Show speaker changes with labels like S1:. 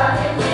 S1: started